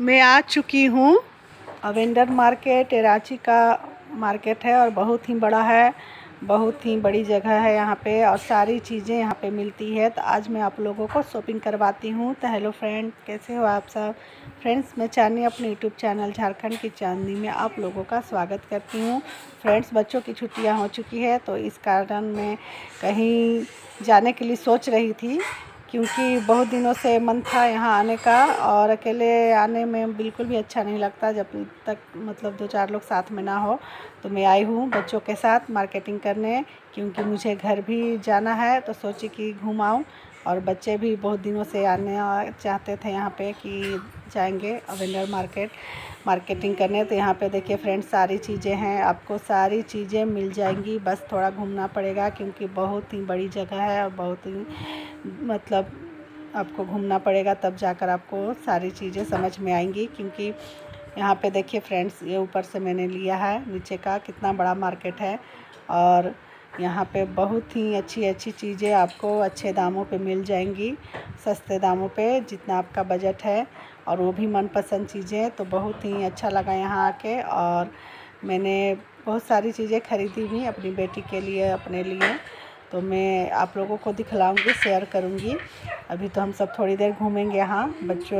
मैं आ चुकी हूँ। अवेंडर मार्केट रांची का मार्केट है और बहुत ही बड़ा है, बहुत ही बड़ी जगह है यहाँ पे और सारी चीज़ें यहाँ पे मिलती है। तो आज मैं आप लोगों को शॉपिंग करवाती हूँ। तो हेलो फ्रेंड, कैसे हो आप सब? फ्रेंड्स, मैं चांदी अपने यूट्यूब चैनल झारखंड की चांदनी में आप लोगों का स्वागत करती हूँ। फ्रेंड्स, बच्चों की छुट्टियाँ हो चुकी है तो इस कारण मैं कहीं जाने के लिए सोच रही थी क्योंकि बहुत दिनों से मन था यहाँ आने का और अकेले आने में बिल्कुल भी अच्छा नहीं लगता जब तक मतलब दो चार लोग साथ में ना हो। तो मैं आई हूँ बच्चों के साथ मार्केटिंग करने, क्योंकि मुझे घर भी जाना है तो सोची कि घूमाऊँ और बच्चे भी बहुत दिनों से आने चाहते थे यहाँ पे कि जाएँगे अवेंडर मार्केट, मार्केटिंग करने। तो यहाँ पे देखिए फ्रेंड्स, सारी चीज़ें हैं। आपको सारी चीज़ें मिल जाएँगी। बस थोड़ा घूमना पड़ेगा क्योंकि बहुत ही बड़ी जगह है और बहुत ही मतलब आपको घूमना पड़ेगा तब जाकर आपको सारी चीज़ें समझ में आएँगी। क्योंकि यहाँ पे देखिए फ्रेंड्स, ये ऊपर से मैंने लिया है, नीचे का कितना बड़ा मार्केट है। और यहाँ पे बहुत ही अच्छी अच्छी चीज़ें आपको अच्छे दामों पे मिल जाएँगी, सस्ते दामों पे जितना आपका बजट है और वो भी मनपसंद चीज़ें तो बहुत ही अच्छा लगा यहाँ आके और मैंने बहुत सारी चीज़ें ख़रीदी भी अपनी बेटी के लिए, अपने लिए तो मैं आप लोगों को दिखलाऊँगी, शेयर करूँगी। अभी तो हम सब थोड़ी देर घूमेंगे यहाँ, बच्चों,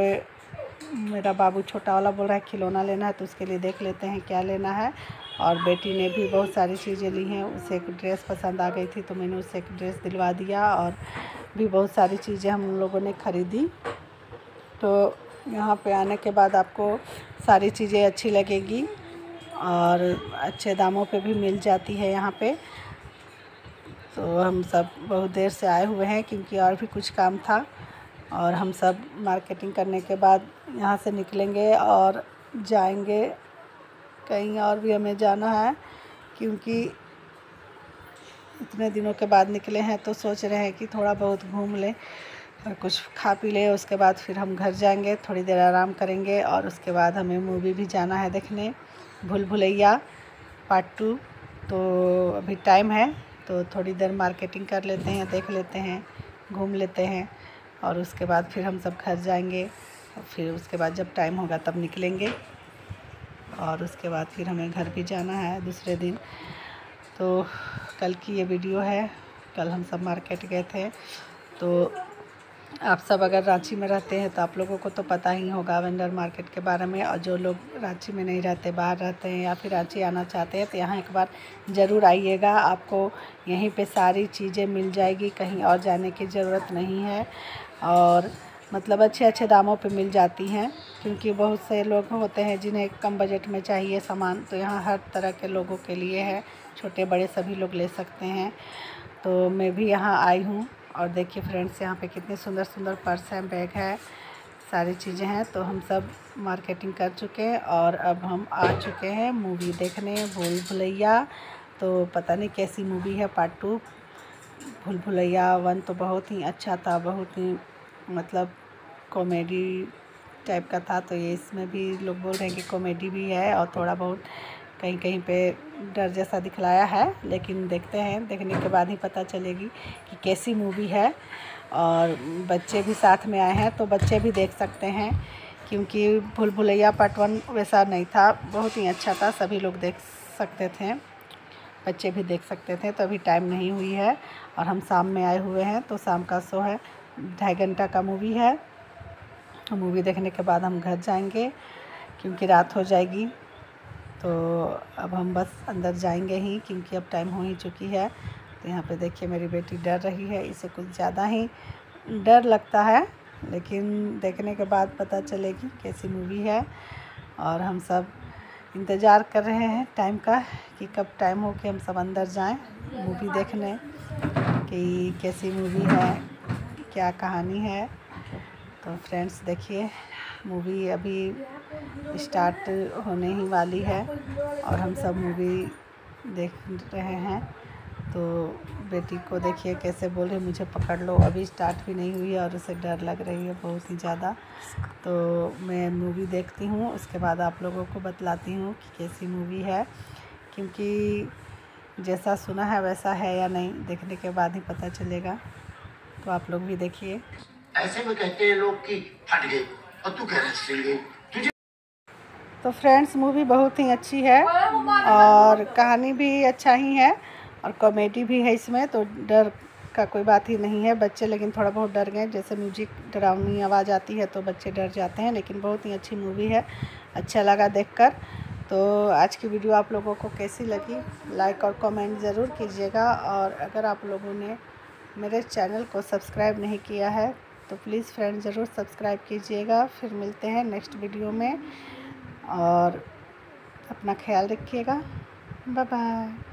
मेरा बाबू छोटा वाला बोल रहा है खिलौना लेना है तो उसके लिए देख लेते हैं क्या लेना है। और बेटी ने भी बहुत सारी चीज़ें ली हैं। उसे एक ड्रेस पसंद आ गई थी तो मैंने उसे एक ड्रेस दिलवा दिया और भी बहुत सारी चीज़ें हम लोगों ने ख़रीदी। तो यहाँ पे आने के बाद आपको सारी चीज़ें अच्छी लगेगी और अच्छे दामों पे भी मिल जाती है यहाँ पे। तो हम सब बहुत देर से आए हुए हैं, क्योंकि और भी कुछ काम था और हम सब मार्केटिंग करने के बाद यहाँ से निकलेंगे और जाएँगे कहीं और भी हमें जाना है, क्योंकि इतने दिनों के बाद निकले हैं तो सोच रहे हैं कि थोड़ा बहुत घूम लें और कुछ खा पी लें, उसके बाद फिर हम घर जाएँगे, थोड़ी देर आराम करेंगे और उसके बाद हमें मूवी भी जाना है देखने, भूल भुलैया पार्ट टू तो अभी टाइम है तो थोड़ी देर मार्केटिंग कर लेते हैं, देख लेते हैं, घूम लेते हैं और उसके बाद फिर हम सब घर जाएँगे, फिर उसके बाद जब टाइम होगा तब निकलेंगे। और उसके बाद फिर हमें घर भी जाना है दूसरे दिन। तो कल की ये वीडियो है। कल हम सब मार्केट गए थे। तो आप सब अगर रांची में रहते हैं तो आप लोगों को तो पता ही होगा वेंडर मार्केट के बारे में। और जो लोग रांची में नहीं रहते, बाहर रहते हैं या फिर रांची आना चाहते हैं तो यहाँ एक बार ज़रूर आइएगा। आपको यहीं पे सारी चीज़ें मिल जाएगी। कहीं और जाने की ज़रूरत नहीं है। और मतलब अच्छे अच्छे दामों पे मिल जाती हैं, क्योंकि बहुत से लोग होते हैं जिन्हें कम बजट में चाहिए सामान तो यहाँ हर तरह के लोगों के लिए है, छोटे, बड़े सभी लोग ले सकते हैं। तो मैं भी यहाँ आई हूँ और देखिए फ्रेंड्स, यहाँ पे कितने सुंदर सुंदर पर्स हैं, बैग है, सारी चीज़ें हैं तो हम सब मार्केटिंग कर चुके हैं और अब हम आ चुके हैं मूवी देखने, भूल भुलैया। तो पता नहीं कैसी मूवी है पार्ट टू, भूल भुलैया वन तो बहुत ही अच्छा था, बहुत ही मतलब कॉमेडी टाइप का था तो ये इसमें भी लोग बोल रहे हैं कि कॉमेडी भी है और थोड़ा बहुत कहीं कहीं पे डर जैसा दिखलाया है, लेकिन देखते हैं, देखने के बाद ही पता चलेगी कि कैसी मूवी है। और बच्चे भी साथ में आए हैं तो बच्चे भी देख सकते हैं, क्योंकि भूल भुलैया पार्ट वन वैसा नहीं था, बहुत ही अच्छा था, सभी लोग देख सकते थे, बच्चे भी देख सकते थे तो अभी टाइम नहीं हुई है। और हम शाम में आए हुए हैं तो शाम का शो है, ढाई घंटा का मूवी है। मूवी देखने के बाद हम घर जाएँगे, क्योंकि रात हो जाएगी। तो अब हम बस अंदर जाएँगे ही, क्योंकि अब टाइम हो ही चुकी है। तो यहाँ पे देखिए मेरी बेटी डर रही है, इसे कुछ ज़्यादा ही डर लगता है। लेकिन देखने के बाद पता चलेगी कैसी मूवी है। और हम सब इंतज़ार कर रहे हैं टाइम का, कि कब टाइम हो कि हम सब अंदर जाएँ मूवी देखने, कि कैसी मूवी है, क्या कहानी है। तो फ्रेंड्स देखिए, मूवी अभी स्टार्ट होने ही वाली है और हम सब मूवी देख रहे हैं। तो बेटी को देखिए कैसे बोल रही मुझे पकड़ लो। अभी स्टार्ट भी नहीं हुई है और उसे डर लग रही है बहुत ही ज़्यादा। तो मैं मूवी देखती हूँ, उसके बाद आप लोगों को बतलाती हूँ कि कैसी मूवी है। क्योंकि जैसा सुना है वैसा है या नहीं, देखने के बाद ही पता चलेगा। तो आप लोग भी देखिए। ऐसे में कहते हैं लोग कि फट गए। और तू कह रहे सिल गई तो फ्रेंड्स, मूवी बहुत ही अच्छी है और कहानी भी अच्छा ही है और कॉमेडी भी है इसमें तो डर का कोई बात ही नहीं है। बच्चे लेकिन थोड़ा बहुत डर गए। जैसे म्यूज़िक डरावनी आवाज़ आती है तो बच्चे डर जाते हैं, लेकिन बहुत ही अच्छी मूवी है। अच्छा लगा देखकर। तो आज की वीडियो आप लोगों को कैसी लगी? लाइक और कमेंट ज़रूर कीजिएगा। और अगर आप लोगों ने मेरे चैनल को सब्सक्राइब नहीं किया है तो प्लीज़ फ्रेंड ज़रूर सब्सक्राइब कीजिएगा। फिर मिलते हैं नेक्स्ट वीडियो में और अपना ख्याल रखिएगा। Bye bye